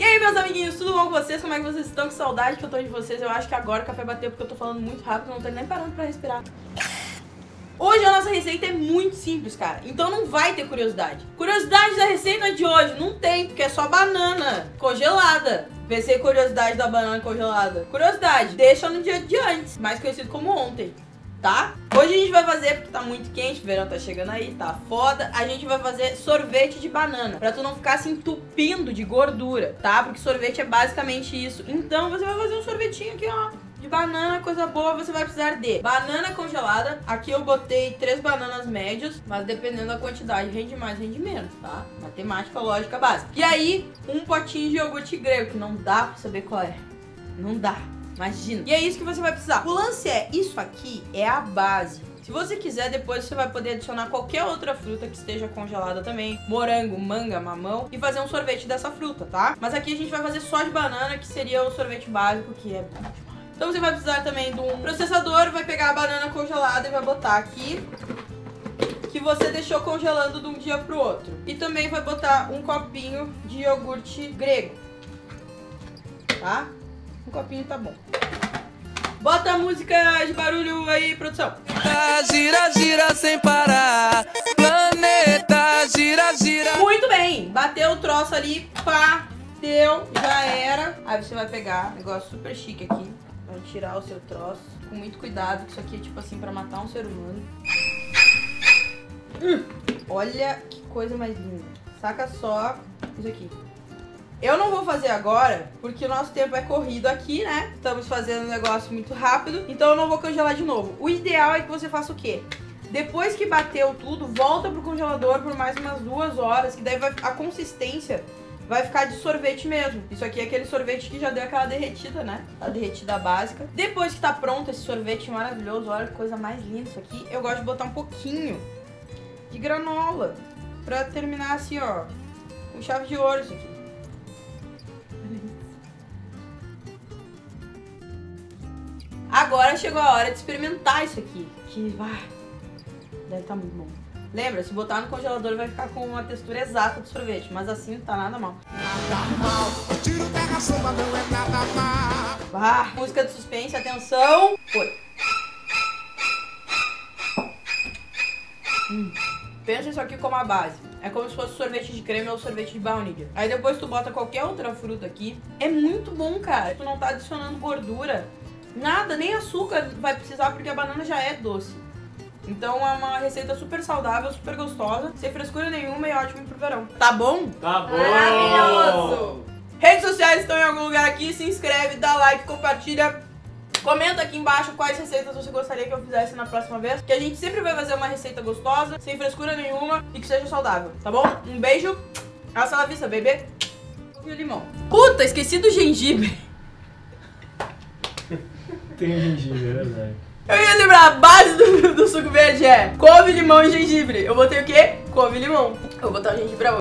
E aí, meus amiguinhos, tudo bom com vocês? Como é que vocês estão? Que saudade que eu tô de vocês. Eu acho que agora o café bateu porque eu tô falando muito rápido, não tô nem parando pra respirar. Hoje a nossa receita é muito simples, cara. Então não vai ter curiosidade. Curiosidade da receita de hoje não tem, porque é só banana congelada. Pensei curiosidade da banana congelada. Curiosidade, deixa no dia de antes, mais conhecido como ontem tá? Hoje a gente vai fazer, porque tá muito quente, o verão tá chegando aí, tá foda. A gente vai fazer sorvete de banana, pra tu não ficar se entupindo de gordura, tá? Porque sorvete é basicamente isso. Então você vai fazer um sorvetinho aqui, ó. De banana, coisa boa, você vai precisar de banana congelada. Aqui eu botei três bananas médias, mas dependendo da quantidade, rende mais, rende menos, tá? Matemática, lógica básica. E aí, um potinho de iogurte grego, que não dá pra saber qual é. Não dá. Imagina. E é isso que você vai precisar. O lance é, isso aqui é a base. Se você quiser, depois você vai poder adicionar qualquer outra fruta que esteja congelada também. Morango, manga, mamão. E fazer um sorvete dessa fruta, tá? Mas aqui a gente vai fazer só de banana, que seria o sorvete básico, que é bom demais. Então você vai precisar também de um processador, vai pegar a banana congelada e vai botar aqui que você deixou congelando de um dia pro outro. E também vai botar um copinho de iogurte grego. Tá? Um copinho tá bom. Bota a música de barulho aí, produção. Gira, gira sem parar. Planeta gira, gira. Muito bem. Bateu o troço ali. Pá. Deu. Já era. Aí você vai pegar negócio super chique aqui. Vai tirar o seu troço. Com muito cuidado, que isso aqui é tipo assim pra matar um ser humano. Hum, olha que coisa mais linda. Saca só isso aqui. Eu não vou fazer agora, porque o nosso tempo é corrido aqui, né? Estamos fazendo um negócio muito rápido, então eu não vou congelar de novo. O ideal é que você faça o quê? Depois que bateu tudo, volta pro congelador por mais umas duas horas, que daí vai, a consistência vai ficar de sorvete mesmo. Isso aqui é aquele sorvete que já deu aquela derretida, né? A derretida básica. Depois que tá pronto esse sorvete maravilhoso, olha que coisa mais linda isso aqui, eu gosto de botar um pouquinho de granola pra terminar assim, ó, com chave de ouro isso aqui. Agora chegou a hora de experimentar isso aqui. Que vai. Deve estar tá muito bom. Lembra, se botar no congelador vai ficar com uma textura exata do sorvete. Mas assim não tá nada mal. Nada mal. Tiro terra samba não é nada mal. Ah, música de suspense, atenção. Foi. Hum. Pensa isso aqui como a base. É como se fosse sorvete de creme ou sorvete de baunilha. Aí depois tu bota qualquer outra fruta aqui. É muito bom, cara. Tu não tá adicionando gordura Nada, nem açúcar vai precisar porque a banana já é doce. Então é uma receita super saudável, super gostosa, sem frescura nenhuma e ótimo pro verão. Tá bom? Tá bom! Maravilhoso! Redes sociais estão em algum lugar aqui, se inscreve, dá like, compartilha. Comenta aqui embaixo quais receitas você gostaria que eu fizesse na próxima vez. Que a gente sempre vai fazer uma receita gostosa, sem frescura nenhuma e que seja saudável, tá bom? Um beijo. Hasta la vista, bebê. E o limão. Puta, esqueci do gengibre. É verdade. Eu ia lembrar, a base do, do suco verde é couve, limão e gengibre. Eu botei o quê? Couve e limão. Eu vou botar o gengibre agora.